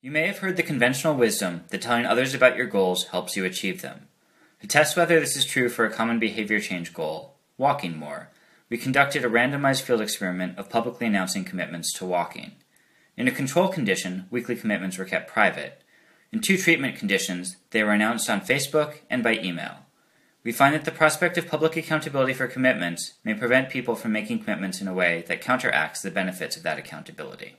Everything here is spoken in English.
You may have heard the conventional wisdom that telling others about your goals helps you achieve them. To test whether this is true for a common behavior change goal, walking more, we conducted a randomized field experiment of publicly announcing commitments to walking. In a control condition, weekly commitments were kept private. In two treatment conditions, they were announced on Facebook and by email. We find that the prospect of public accountability for commitments may prevent people from making commitments in a way that counteracts the benefits of that accountability.